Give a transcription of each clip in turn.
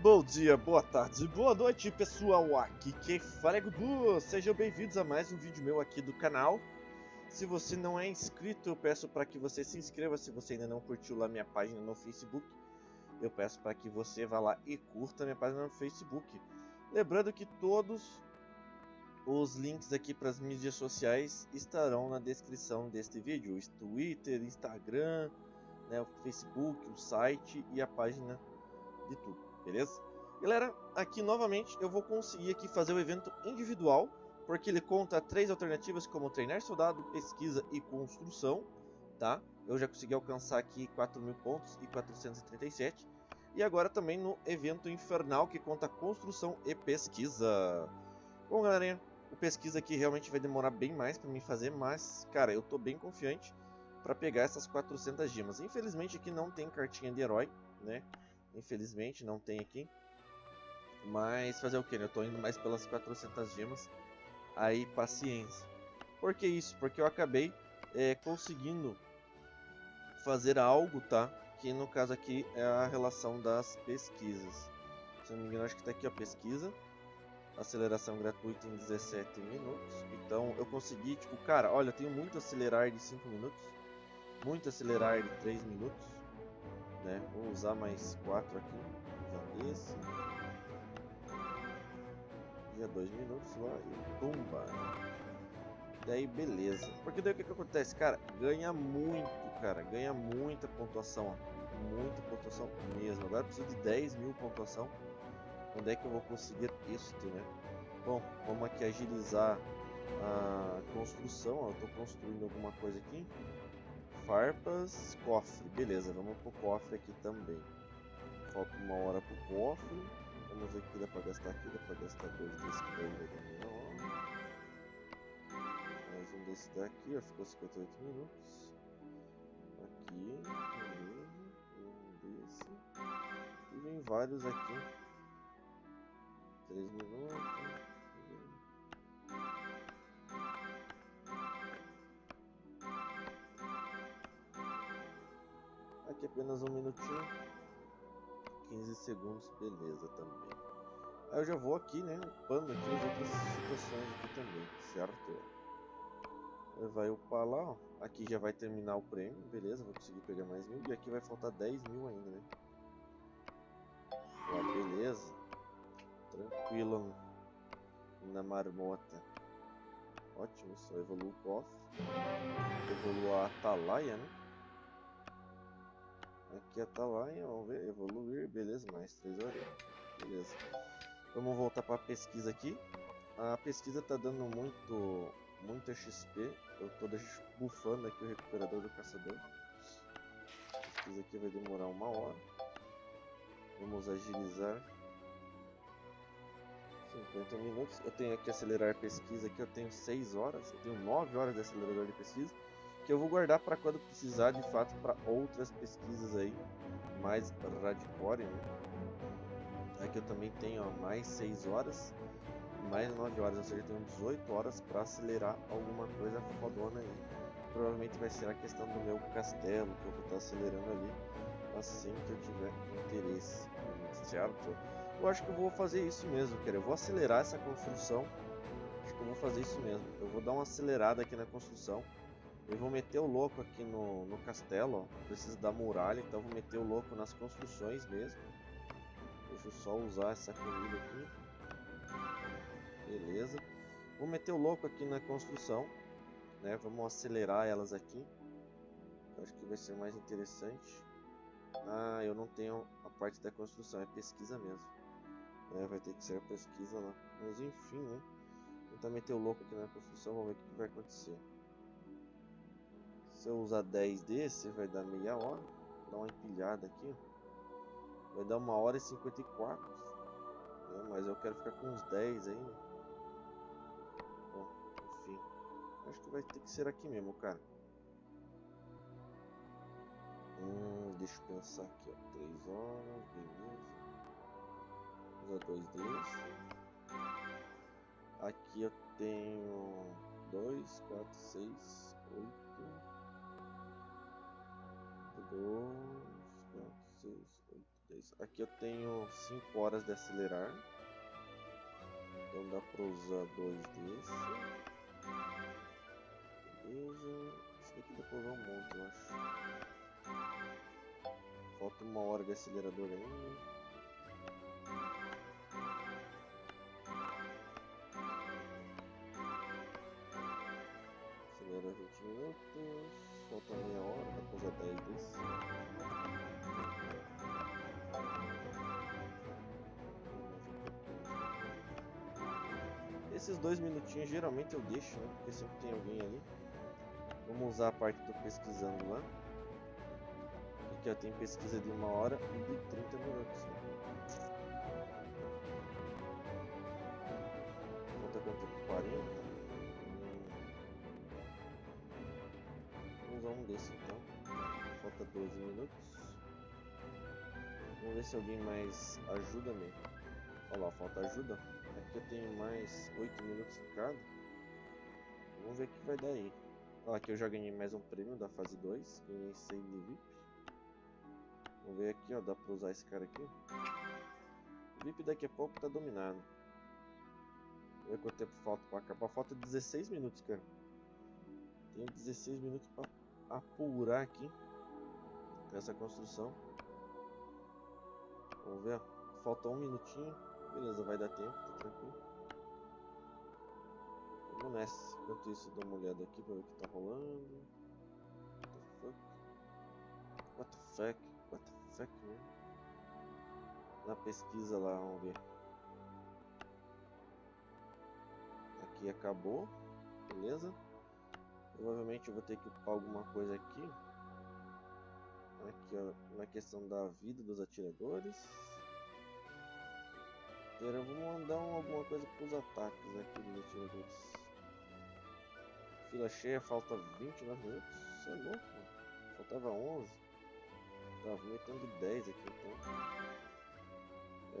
Bom dia, boa tarde, boa noite pessoal, aqui quem fala é Gugu, sejam bem-vindos a mais um vídeo meu aqui do canal. Se você não é inscrito, eu peço para que você se inscreva. Se você ainda não curtiu lá minha página no Facebook Eu peço para que você vá lá e curta minha página no Facebook. Lembrando que todos os links aqui para as mídias sociais estarão na descrição deste vídeo. Twitter, Instagram, né, o Facebook, o site e a página de tudo beleza? Galera, aqui novamente eu vou conseguir aqui fazer o evento individual, porque ele conta três alternativas como treinar soldado, pesquisa e construção, tá? Eu já consegui alcançar aqui 4 mil pontos e 437. E agora também no evento infernal que conta construção e pesquisa. Bom, galerinha, o pesquisa aqui realmente vai demorar bem mais para mim fazer, mas, cara, eu tô bem confiante para pegar essas 400 gemas. Infelizmente aqui não tem cartinha de herói, né? Infelizmente não tem aqui. Mas fazer o que? Né? Eu tô indo mais pelas 400 gemas. Aí paciência. Por que isso? Porque eu acabei é, conseguindo fazer algo, tá? Que no caso aqui é a relação das pesquisas. Se não me engano, acho que tá aqui a pesquisa. Aceleração gratuita em 17 minutos. Então eu consegui, tipo, cara, olha, eu tenho muito acelerar de 5 minutos. Muito acelerar de 3 minutos né? Vou usar mais quatro aqui, já esse. Já dois minutos lá e tumba. Daí beleza. Porque daí o que, que acontece, cara? Ganha muito, cara. Ganha muita pontuação, ó. Muita pontuação mesmo. Agora preciso de 10 mil pontuação. Onde é que eu vou conseguir isso, né? Bom, vamos aqui agilizar a construção. Ó. Eu estou construindo alguma coisa aqui. Farpas, cofre. Beleza, vamos pro cofre aqui também. Falta uma hora pro cofre. Vamos ver aqui, dá pra gastar aqui, dá pra gastar dois que dar hora. Mais um desse daqui, ó, ficou 58 minutos. Aqui. Um desse. E vem vários aqui. 3 minutos. Aqui apenas um minutinho. 15 segundos, beleza também. Aí eu já vou aqui, né, upando aqui as outras situações aqui também, certo? Vai upar lá, ó. Aqui já vai terminar o prêmio, beleza, vou conseguir pegar mais mil. E aqui vai faltar 10 mil ainda, né? Ó, beleza. Tranquilo na marmota. Ótimo, só evoluo o cofre. Evoluo a atalaia, né? Aqui a Atalaia, vamos ver, evoluir, beleza, mais 3 horas, beleza. Vamos voltar para a pesquisa aqui. A pesquisa está dando muito, muita XP, eu estou bufando aqui o recuperador do caçador. A pesquisa aqui vai demorar uma hora. Vamos agilizar 50 minutos. Eu tenho aqui acelerar pesquisa aqui, eu tenho 6 horas, eu tenho 9 horas de acelerador de pesquisa que eu vou guardar para quando precisar de fato para outras pesquisas aí mais hardcore, né? Aqui eu também tenho ó, mais 6 horas, mais 9 horas, ou seja, eu tenho 18 horas para acelerar alguma coisa fodona aí. Provavelmente vai ser a questão do meu castelo, que eu vou estar tá acelerando ali assim que eu tiver interesse, certo? Eu acho que eu vou fazer isso mesmo, cara. Eu vou acelerar essa construção. Acho que eu vou fazer isso mesmo. Eu vou dar uma acelerada aqui na construção eu vou meter o louco aqui no, no castelo, ó. Preciso da muralha, então vou meter o louco nas construções mesmo. Deixa eu só usar essa comida aqui. Beleza. Vou meter o louco aqui na construção. Né? Vamos acelerar elas aqui. acho que vai ser mais interessante. Ah, eu não tenho a parte da construção, é pesquisa mesmo. É, vai ter que ser a pesquisa lá. Mas enfim, né? Vou tentar meter o louco aqui na construção, vamos ver o que vai acontecer. Se eu usar 10 desse, vai dar meia hora. Dá uma empilhada aqui. Vai dar uma hora e 54. Né? Mas eu quero ficar com uns 10 ainda. Bom, enfim. Acho que vai ter que ser aqui mesmo, cara. Hum, deixa eu pensar aqui, ó. 3 horas, beleza. Usar dois desses. Aqui eu tenho 2, 4, 6, 8. 2, 4, 6, 8, 10. 6. Aqui eu tenho 5 horas de acelerar. Então dá pra usar dois desse. Beleza. Esse daqui dá pra usar um monte, eu acho. Falta uma hora de acelerador ainda. Acelera 20 minutos. Falta meia hora, pra usar 10 desses. Esses dois minutinhos geralmente eu deixo, né? Porque sempre tem alguém ali. Vamos usar a parte que tô pesquisando lá. Aqui ó, tem pesquisa de uma hora e de 30 minutos. Né? Ver se alguém mais ajuda-me. Olha lá, falta ajuda. Aqui eu tenho mais 8 minutos em cada. Vamos ver o que vai dar aí. Olha, aqui eu já ganhei mais um prêmio da fase 2. Ganhei 6 de VIP. Vamos ver aqui, ó. Dá pra usar esse cara aqui. VIP daqui a pouco tá dominado. Vamos ver quanto tempo falta pra acabar. Falta 16 minutos, cara. Tenho 16 minutos pra apurar aqui. Essa construção. Vamos ver. Falta um minutinho. Beleza, vai dar tempo, tá tranquilo. Vamos nessa. Enquanto isso, dou uma olhada aqui pra ver o que tá rolando. What the fuck? What the fuck? What? Na pesquisa lá, vamos ver. Aqui acabou. Beleza. Provavelmente eu vou ter que upar alguma coisa aqui. Aqui, ó, na questão da vida dos atiradores. Eu vou mandar um, alguma coisa para os ataques aqui dos atiradores. Fila cheia, falta 29 minutos. Isso é louco, mano. Faltava 11. Tava metendo de 10 aqui então.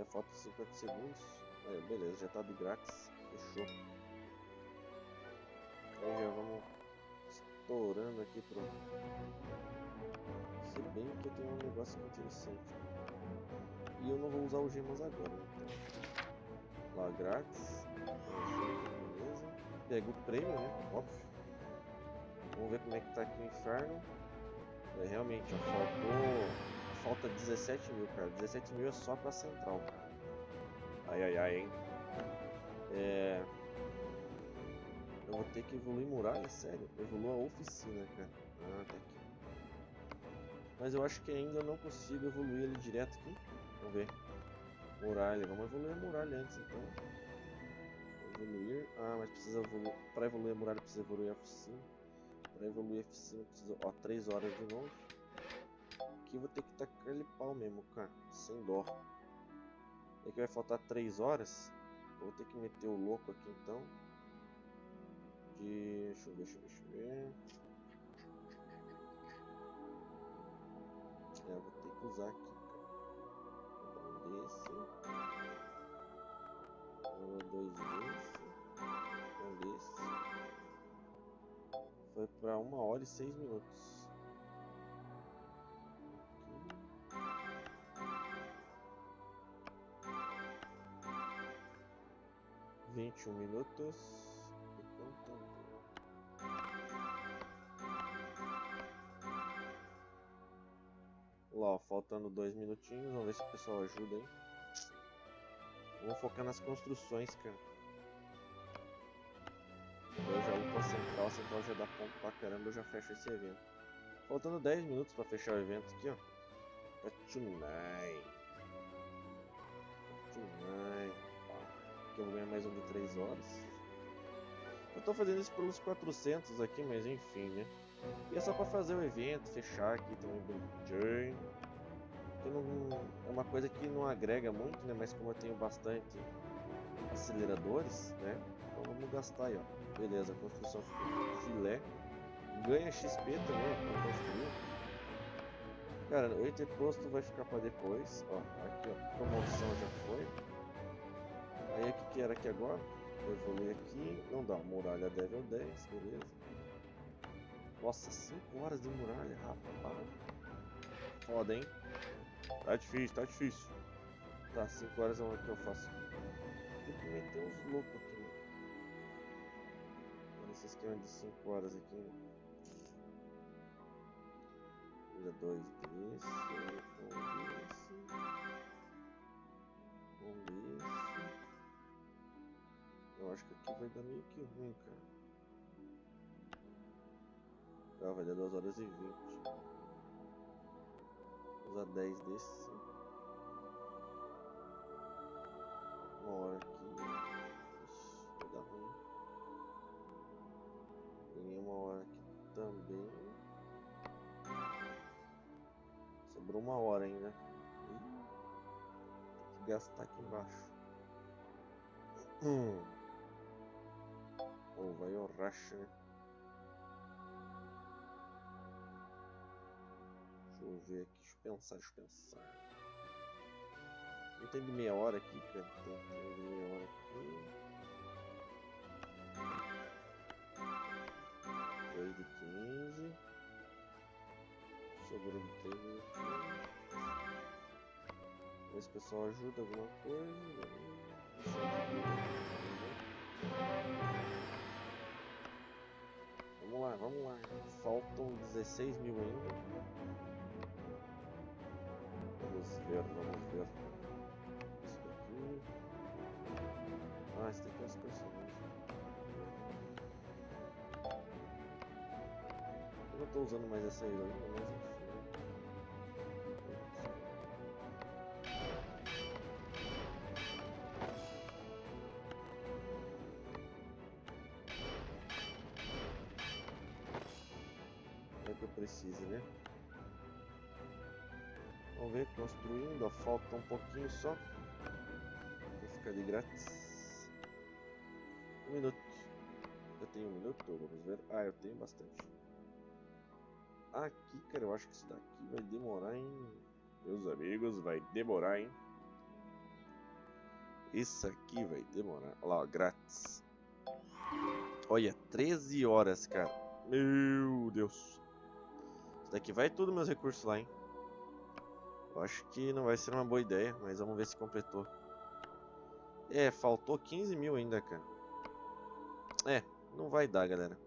É, falta 50 segundos. É, beleza, já tá de grátis. Fechou. Aí já vamos estourando aqui pro. Se bem que eu tenho um negócio interessante. E eu não vou usar o gemas agora, então. Lá grátis. Beleza. Pega o prêmio, né? Óbvio. Vamos ver como é que tá aqui o inferno. É, realmente, ó, faltou. Falta 17 mil, cara. 17 mil é só pra central, cara. Ai ai ai, hein? É. Eu vou ter que evoluir muralha, sério. Evolua a oficina, cara. Ah, tá aqui. Mas eu acho que ainda não consigo evoluir ele direto aqui. Vamos ver. Muralha. Vamos evoluir a muralha antes, então. Evoluir. Ah, mas precisa evoluir. Para evoluir a muralha precisa evoluir a oficina. Para evoluir a oficina precisa. Ó, 3 horas de novo. Aqui vou ter que tacar ele pau mesmo, cara. Sem dó. E aqui vai faltar 3 horas. Vou ter que meter o louco aqui então. De. Deixa eu ver, deixa eu ver, deixa eu ver. Eu vou ter que usar aqui. Um desse. Um, dois desse. Um desse. Foi pra uma hora e seis minutos. Vinte e um minutos. Ó, faltando dois minutinhos. Vamos ver se o pessoal ajuda aí. Vamos focar nas construções, cara. Eu já upo a central, a central já dá ponto pra caramba, eu já fecho esse evento. Faltando 10 minutos pra fechar o evento aqui, ó. Pra tonight. Tonight. Aqui eu vou ganhar mais um de 3 horas. Eu tô fazendo isso pelos 400 aqui, mas enfim, né? E é só pra fazer o evento, fechar aqui também bonitinho. Que não, é uma coisa que não agrega muito, né? Mas como eu tenho bastante aceleradores, né? Então vamos gastar aí, ó. Beleza, construção filé. Ganha XP também pra construir. Cara, o item posto vai ficar pra depois. Ó, aqui ó, promoção já foi. Aí o que, era aqui agora? Vou evoluir aqui. Não dá, muralha level 10, beleza. Nossa, 5 horas de muralha, rapaz. Foda, hein? Tá difícil, tá difícil. Tá, 5 horas é o que eu faço. Tem que meter uns loucos aqui, né? Olha esse esquema de 5 horas aqui, né? Vira 2 desse, um desse, um desse. Eu acho que aqui vai dar meio que ruim, cara. Ah, vai dar 2 horas e 20. Usar 10 desse. Uma hora aqui. Ixi, vai dar ruim. Ganhei uma hora aqui também. Sobrou uma hora ainda. Tem que gastar aqui embaixo. Hum. Ou vai o racha, né? Deixa eu ver aqui, deixa eu pensar, deixa eu pensar. Não tem de meia hora aqui, cara. Tem, de meia hora aqui. Dois de 15. Sobrou de 3 minutinhos. Ver se o pessoal ajuda alguma coisa. Vamos lá, vamos lá. Faltam 16 mil ainda. Vamos ver, vamos ver. Isso daqui. Ah, esse daqui é os personagens. Eu não tô usando mais essa heroína, mas enfim. É que eu preciso, né? Vamos ver, construindo, ó, falta um pouquinho só. Vou ficar de grátis. Um minuto. Eu tenho um minuto, vamos ver. Ah, eu tenho bastante. Aqui, cara, eu acho que isso daqui vai demorar, hein? Meus amigos, vai demorar, hein? Isso aqui vai demorar. Olha lá, ó, grátis. Olha, 13 horas, cara. Meu Deus. Isso daqui vai tudo meus recursos lá, hein? Acho que não vai ser uma boa ideia, mas vamos ver se completou. É, faltou 15 mil ainda, cara. É, não vai dar, galera.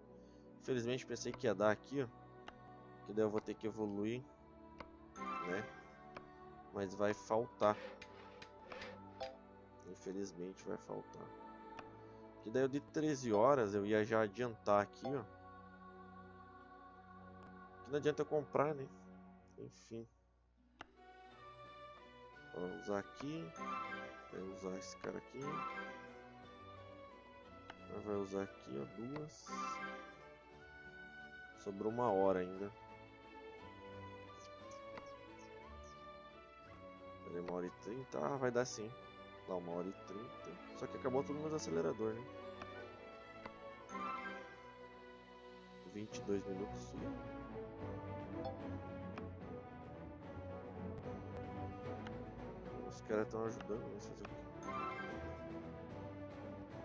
Infelizmente pensei que ia dar aqui, ó. Que daí eu vou ter que evoluir, né? Mas vai faltar. Infelizmente vai faltar. Que daí eu de 13 horas eu ia já adiantar aqui, ó. Que não adianta eu comprar, né? Enfim. Vamos usar aqui. Vai usar esse cara aqui. Vai usar aqui, ó, duas. Sobrou uma hora ainda. Peraí, uma hora e trinta. Ah, vai dar sim. Lá, uma hora e trinta. Só que acabou tudo no acelerador, né? 22 minutos. Os caras estão ajudando?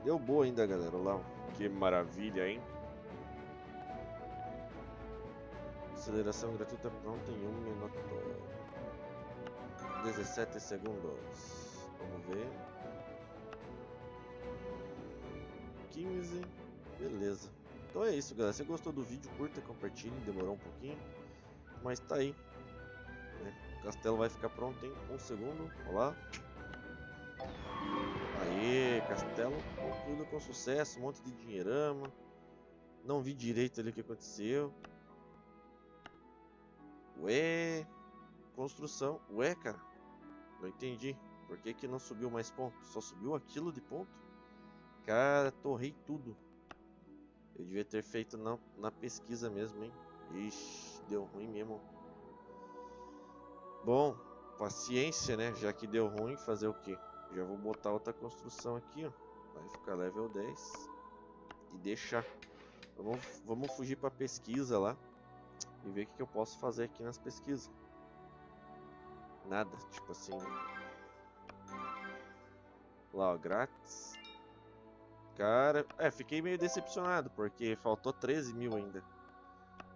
Deu boa ainda, galera. Olha lá. Que maravilha, hein? Aceleração gratuita pronta em 1 um minuto. 17 segundos. Vamos ver. 15. Beleza. Então é isso, galera. Se gostou do vídeo, curta, compartilhe. Demorou um pouquinho. Mas tá aí. Castelo vai ficar pronto em um segundo. Olha lá. Aê, castelo concluído com sucesso. Um monte de dinheirama. Não vi direito ali o que aconteceu. Ué. Construção. Ué, cara. Não entendi. Por que, que não subiu mais ponto? Só subiu aquilo de ponto? Cara, torrei tudo. Eu devia ter feito na, na pesquisa mesmo, hein? Ixi, deu ruim mesmo. Bom, paciência, né? Já que deu ruim, fazer o quê? Já vou botar outra construção aqui, ó. Vai ficar level 10. E deixar. Vamos, vamos fugir pra pesquisa lá. E ver o que, que eu posso fazer aqui nas pesquisas. Nada, tipo assim. Lá, ó, grátis. Cara, é, fiquei meio decepcionado, porque faltou 13 mil ainda.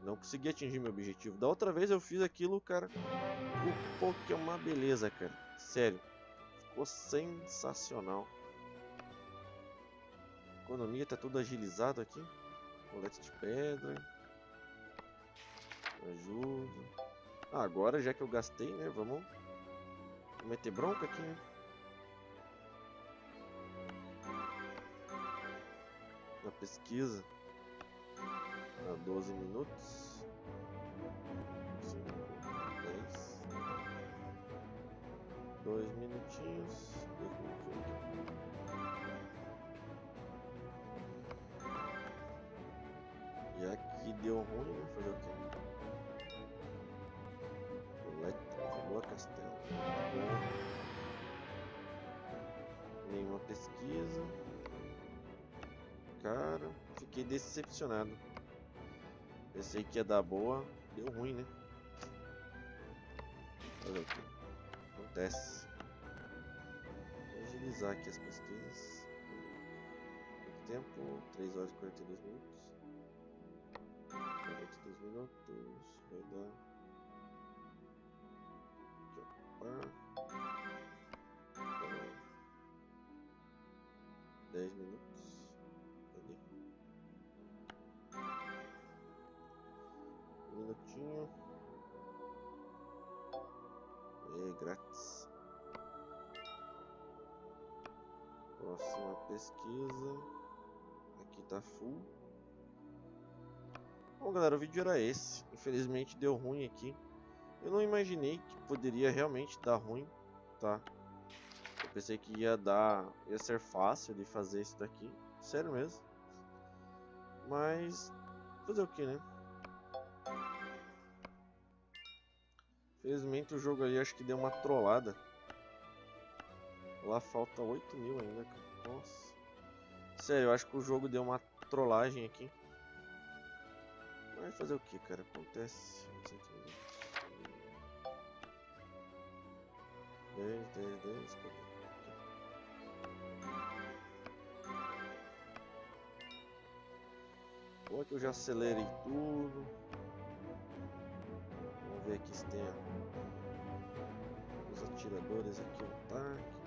Não consegui atingir meu objetivo. Da outra vez eu fiz aquilo, cara. O Poké é uma beleza, cara. Sério. Ficou sensacional. Economia tá tudo agilizado aqui. Colete de pedra. Ajuda. Ah, agora já que eu gastei, né? Vamos meter bronca aqui, né? Na pesquisa. A 12 minutos. 5, 10. 2 minutinhos. E aqui deu ruim, né? Fazer o quê? Elétrico, boa castelo. Nenhuma pesquisa. Cara, fiquei decepcionado. Pensei que ia dar boa, deu ruim, né? Olha aqui. Acontece. Vou agilizar aqui as pesquisas. Quanto tempo? 3 horas e 42 minutos. 42 minutos. Vai dar. Aqui, ó. Grátis. Próxima pesquisa. Aqui tá full. Bom galera, o vídeo era esse. Infelizmente deu ruim aqui. Eu não imaginei que poderia realmente dar ruim, tá? Eu pensei que ia dar, ia ser fácil de fazer isso daqui, sério mesmo. Mas fazer o que, né? Infelizmente o jogo ali acho que deu uma trollada. Lá falta 8 mil ainda, cara. Nossa. Sério, eu acho que o jogo deu uma trollagem aqui. Vai fazer o que, cara? Acontece. 10, 10, 10, cadê? Bom que eu já acelerei tudo. Se tem os atiradores aqui no ataque.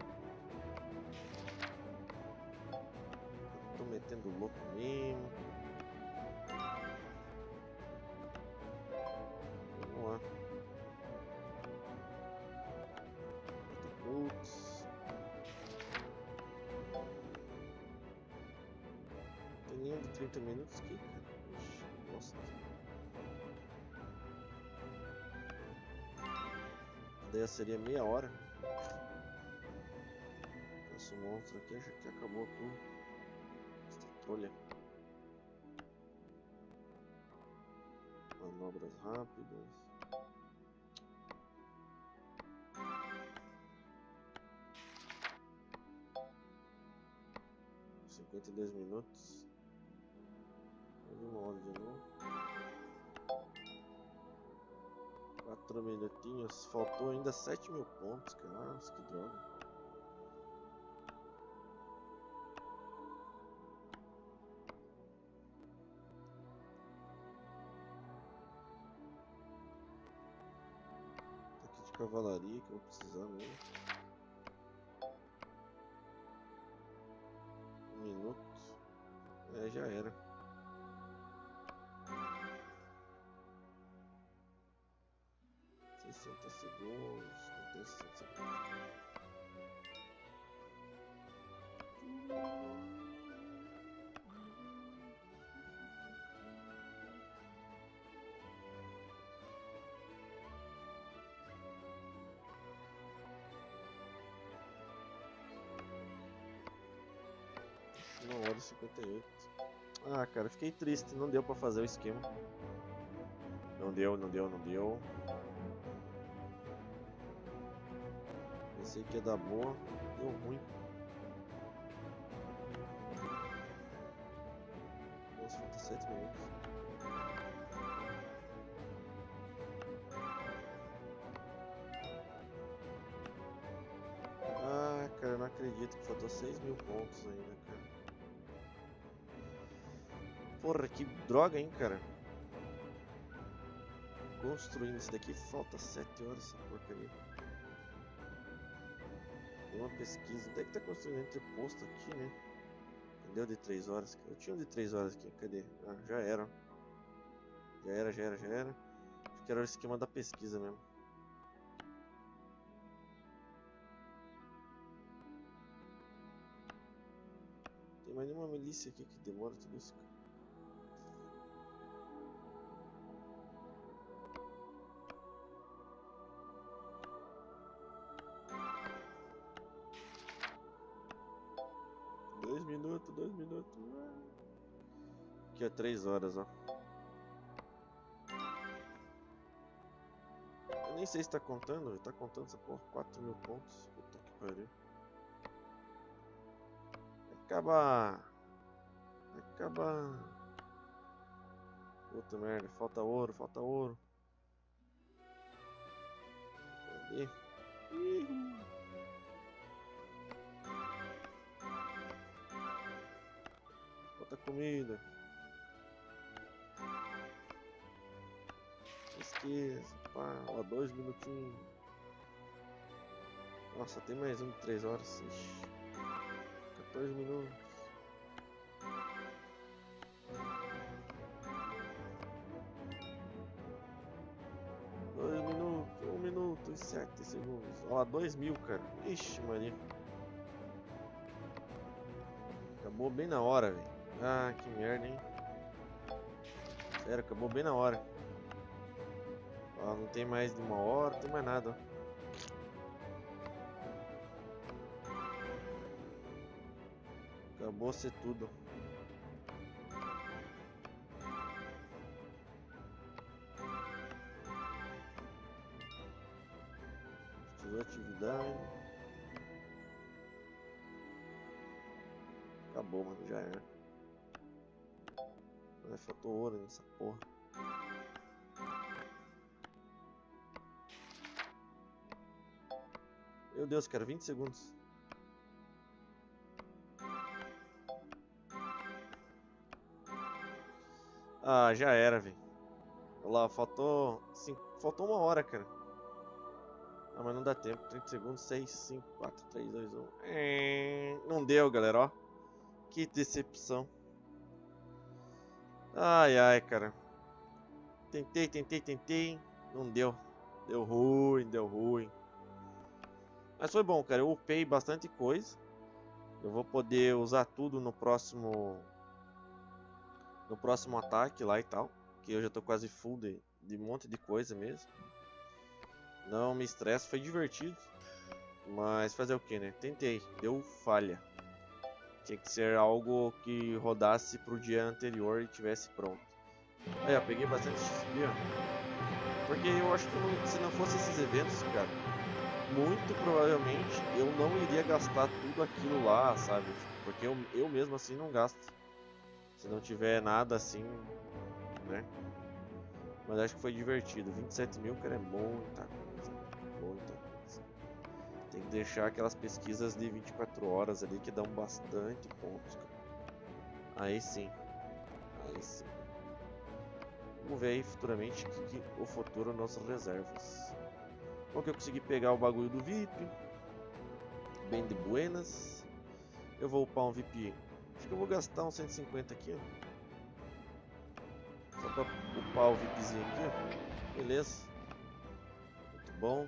Tô metendo louco mesmo. Vamos lá. Putz. Tem nenhum de 30 minutos aqui, ideia seria meia hora. Nosso monstro aqui acho que acabou tudo. Esta trolha. Manobras rápidas. Cinquenta e dois minutos. Uma hora de novo. Quatro minutinhos. Faltou ainda sete mil pontos, cara. Nossa, que droga. Aqui de cavalaria que eu vou precisar mesmo. Um minuto. É, já era. Sessenta segundos. Não tem sessenta segundos. Uma hora e cinquenta e oito. Ah, cara, fiquei triste. Não deu pra fazer o esquema. Não deu, não deu, não deu. Pensei que ia dar boa. Deu ruim. Nossa, falta sete minutos. Ah, cara, não acredito que faltou 6 mil pontos ainda, cara. Porra, que droga, hein, cara. construindo isso daqui. Falta 7 horas essa porcaria. Uma pesquisa. Onde é que tá construindo entreposto aqui, né? O de 3 horas? Eu tinha um de 3 horas aqui. Cadê? Ah, já era. Já era, já era, já era. Acho que era o esquema da pesquisa mesmo. Tem mais nenhuma milícia aqui que demora tudo isso. Minutos, dois minutos. Aqui é três horas, ó. Eu nem sei se tá contando, tá contando essa porra. 4 mil pontos. Puta que pariu. Acabar. Acabar. Puta merda, falta ouro, falta ouro. Cadê? Ih. Falta comida. Esqueça, pá, ó, dois minutinhos. Nossa, tem mais um de três horas. Ixi. 14 minutos. Dois minutos, um minuto e sete segundos. Lá, dois mil, cara. Ixi, Maria. Acabou bem na hora, velho. Ah, que merda, hein? Sério, acabou bem na hora. Ó, não tem mais de uma hora, não tem mais nada, ó. Acabou ser tudo. Atividade. Acabou, mano, já era. Mas faltou ouro nessa porra. Meu Deus, cara, 20 segundos. Ah, já era, velho. Olha lá, faltou. Cinco, faltou uma hora, cara. Ah, mas não dá tempo. 30 segundos, 6, 5, 4, 3, 2, 1. É... Não deu, galera, ó. Que decepção. Ai, ai, cara. Tentei, tentei, tentei. Não deu. Deu ruim, deu ruim. Mas foi bom, cara. Eu upei bastante coisa. Eu vou poder usar tudo no próximo no próximo ataque lá e tal. Que eu já tô quase full de, de um monte de coisa mesmo. Não me estresse, foi divertido. Mas fazer o que, né? Tentei, deu falha. Tinha que ser algo que rodasse pro dia anterior e tivesse pronto. Aí, ó, peguei bastante XP, ó. Porque eu acho que não, se não fosse esses eventos, cara, muito provavelmente eu não iria gastar tudo aquilo lá, sabe? Porque eu, eu mesmo assim não gasto. Se não tiver nada assim, né? Mas acho que foi divertido. 27 mil, cara, é muita coisa. Muita. Tem que deixar aquelas pesquisas de 24 horas ali que dão bastante pontos. Cara. Aí sim. Aí sim. Vamos ver aí futuramente o que, que o futuro nos reservas. Bom que eu consegui pegar o bagulho do VIP. Bem de buenas. Eu vou upar um VIP Acho que eu vou gastar uns 150 aqui, ó. Só pra upar o VIPzinho aqui, ó. Beleza. Muito bom.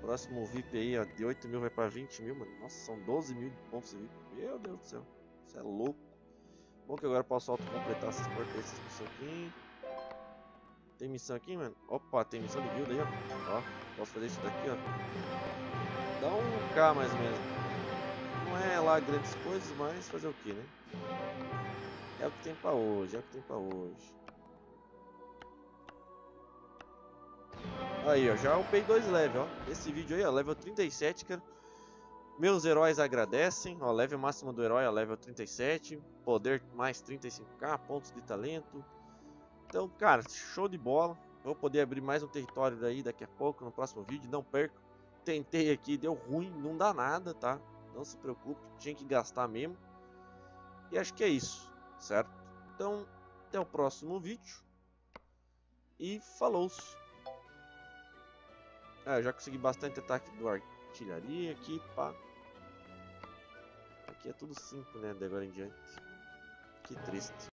Próximo VIP aí, ó, de 8 mil vai pra 20 mil, mano. Nossa, são 12 mil pontos de VIP. Meu Deus do céu. Isso é louco. Bom que agora posso auto-completar essas porcarias, essas missões aqui. Tem missão aqui, mano? Opa, tem missão de guilda aí, ó. Ó, posso fazer isso daqui, ó. Dá um K mais ou menos. Não é lá grandes coisas, mas fazer o que, né? É o que tem pra hoje, é o que tem pra hoje. Aí, ó, já upei dois levels, ó. Esse vídeo aí, ó, level 37, cara. Meus heróis agradecem, ó, level máximo do herói, ó, level 37. Poder mais 35k, pontos de talento. Então, cara, show de bola. Vou poder abrir mais um território daí daqui a pouco, no próximo vídeo, não perco. Tentei aqui, deu ruim, não dá nada, tá? Não se preocupe, tinha que gastar mesmo. E acho que é isso, certo? Então, até o próximo vídeo. e falou! Ah, já consegui bastante ataque do artilharia aqui, pá. Aqui é tudo 5, né, de agora em diante. Que triste.